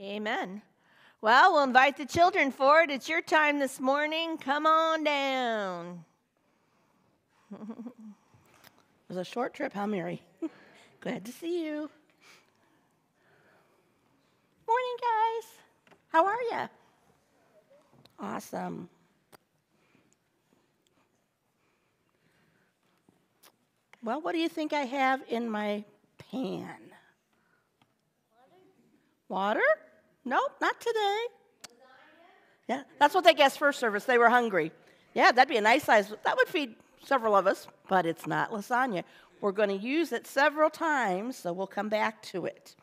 Amen. Well, we'll invite the children forward. It's your time this morning. Come on down. it was a short trip, huh, Mary? Glad to see you. Morning, guys. How are you? Awesome. Well, what do you think I have in my pan? Water? Nope, not today. Yeah, that's what they guessed first service. They were hungry. Yeah, that'd be a nice size. That would feed several of us, but it's not lasagna. We're going to use it several times, so we'll come back to it.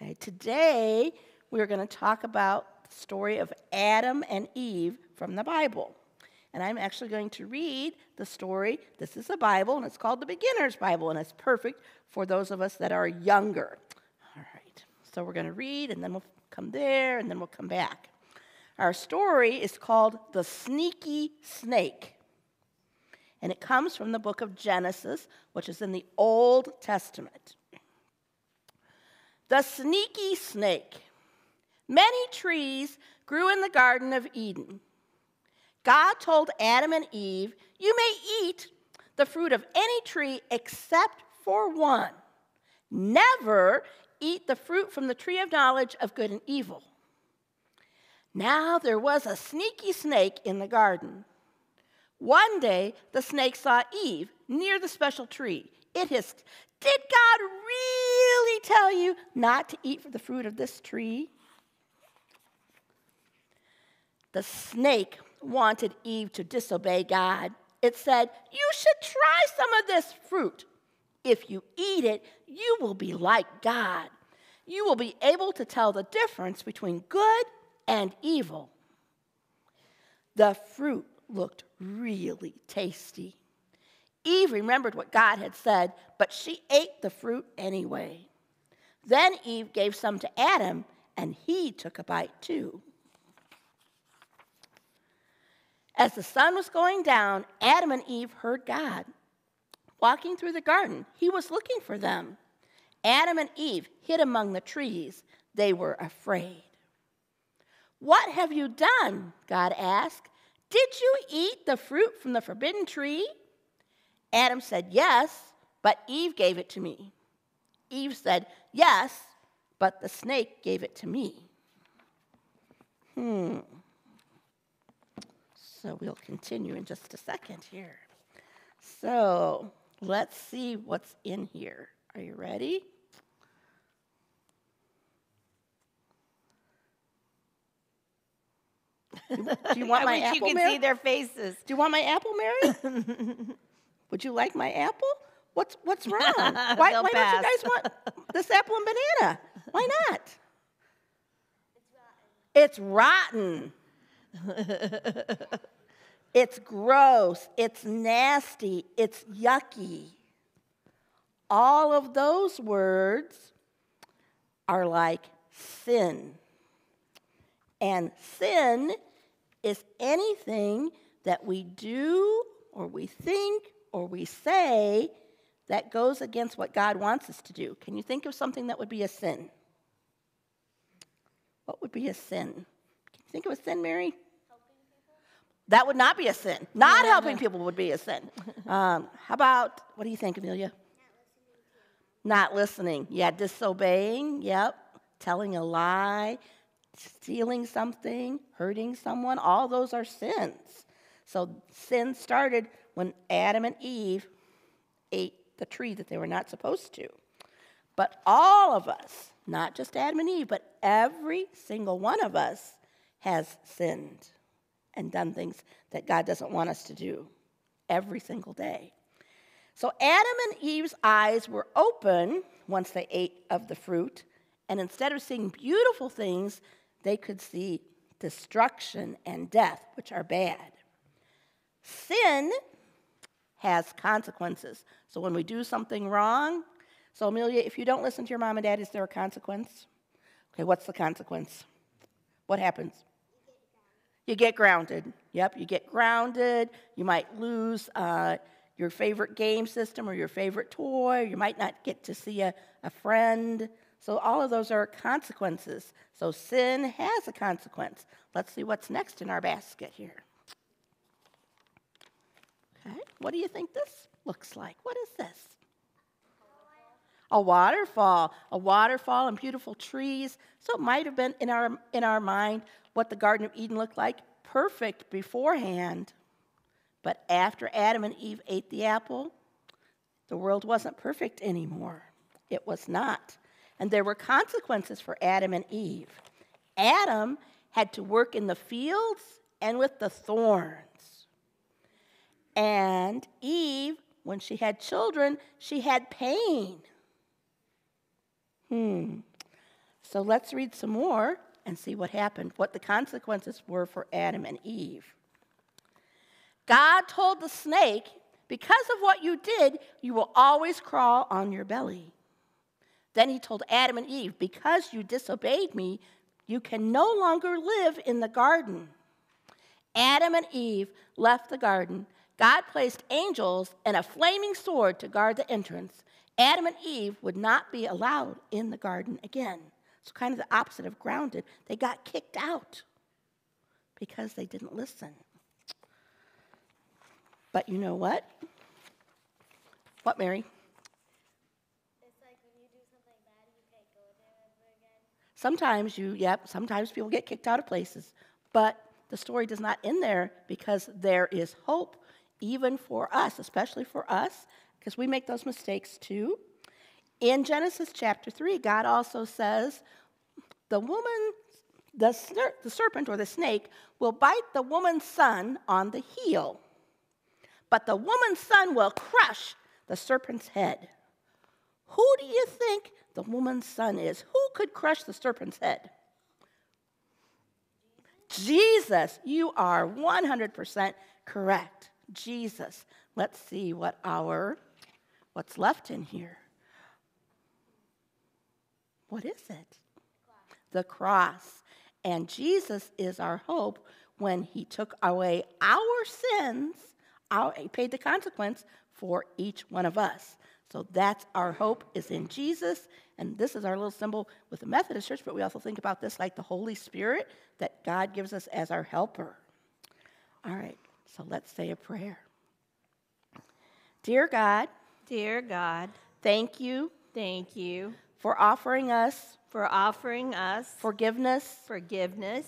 Okay, today we're going to talk about the story of Adam and Eve from the Bible. And I'm actually going to read the story. This is a Bible, and it's called the Beginner's Bible, and it's perfect for those of us that are younger. So we're going to read, and then we'll come there, and then we'll come back. Our story is called The Sneaky Snake. And it comes from the book of Genesis, which is in the Old Testament. The sneaky snake. Many trees grew in the Garden of Eden. God told Adam and Eve, You may eat the fruit of any tree except for one. Never eat the fruit from the tree of knowledge of good and evil. Now there was a sneaky snake in the garden. One day the snake saw Eve near the special tree. It hissed, Did God really tell you not to eat from the fruit of this tree? The snake wanted Eve to disobey God. It said, You should try some of this fruit. If you eat it, you will be like God. You will be able to tell the difference between good and evil. The fruit looked really tasty. Eve remembered what God had said, but she ate the fruit anyway. Then Eve gave some to Adam, and he took a bite too. As the sun was going down, Adam and Eve heard God. Walking through the garden, he was looking for them. Adam and Eve hid among the trees. They were afraid. What have you done? God asked. Did you eat the fruit from the forbidden tree? Adam said, Yes, but Eve gave it to me. Eve said, Yes, but the snake gave it to me. Hmm. So we'll continue in just a second here. So let's see what's in here. Are you ready? Do you want my apple, you can Mary? see their faces. Do you want my apple, Mary? Would you like my apple? What's what's wrong? Why, why don't you guys want this apple and banana? Why not? It's rotten. It's, rotten. It's gross. It's nasty. It's yucky. All of those words are like sin. And sin is anything that we do or we think or we say that goes against what God wants us to do. Can you think of something that would be a sin? What would be a sin? Can you think of a sin, Mary? That would not be a sin. Not yeah. helping people would be a sin. Um, how about, what do you think, Amelia? Not listening. Not listening. Yeah, disobeying. Yep. Telling a lie stealing something, hurting someone, all those are sins. So sin started when Adam and Eve ate the tree that they were not supposed to. But all of us, not just Adam and Eve, but every single one of us has sinned and done things that God doesn't want us to do every single day. So Adam and Eve's eyes were open once they ate of the fruit, and instead of seeing beautiful things, they could see destruction and death, which are bad. Sin has consequences. So when we do something wrong, so Amelia, if you don't listen to your mom and dad, is there a consequence? Okay, what's the consequence? What happens? You get grounded. Yep, you get grounded. You might lose uh, your favorite game system or your favorite toy. You might not get to see a, a friend. So all of those are consequences. So sin has a consequence. Let's see what's next in our basket here. Okay, what do you think this looks like? What is this? A waterfall, a waterfall and beautiful trees. So it might have been in our in our mind what the Garden of Eden looked like, perfect beforehand. But after Adam and Eve ate the apple, the world wasn't perfect anymore. It was not. And there were consequences for Adam and Eve. Adam had to work in the fields and with the thorns. And Eve, when she had children, she had pain. Hmm. So let's read some more and see what happened, what the consequences were for Adam and Eve. God told the snake, Because of what you did, you will always crawl on your belly. Then he told Adam and Eve, Because you disobeyed me, you can no longer live in the garden. Adam and Eve left the garden. God placed angels and a flaming sword to guard the entrance. Adam and Eve would not be allowed in the garden again. It's kind of the opposite of grounded. They got kicked out because they didn't listen. But you know what? What, Mary? Sometimes you, yep, sometimes people get kicked out of places. But the story does not end there because there is hope even for us, especially for us, because we make those mistakes too. In Genesis chapter 3, God also says the woman, the, ser- the serpent or the snake, will bite the woman's son on the heel, but the woman's son will crush the serpent's head. Who do you think the woman's son is? Who could crush the serpent's head? Jesus, you are 100% correct. Jesus. Let's see what our what's left in here. What is it? The cross. And Jesus is our hope when he took away our sins, our, he paid the consequence for each one of us. So that's our hope is in Jesus. And this is our little symbol with the Methodist Church, but we also think about this like the Holy Spirit that God gives us as our helper. All right, so let's say a prayer. Dear God, Dear God, thank you thank you for offering us for offering us forgiveness forgiveness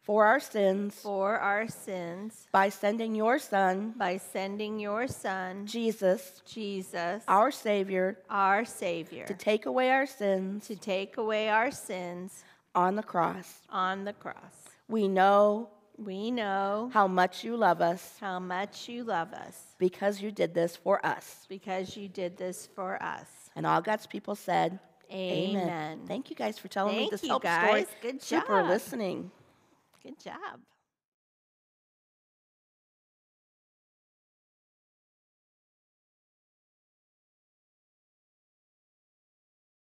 for our sins for our sins by sending your Son, by sending your Son, Jesus, Jesus, our Savior, our Savior, to take away our sins to take away our sins on the cross. on the cross. We know We know how much you love us how much you love us because you did this for us. because you did this for us. And all God's people said, Amen. Thank you guys for telling me this help story. guys. Good Super listening. Good job.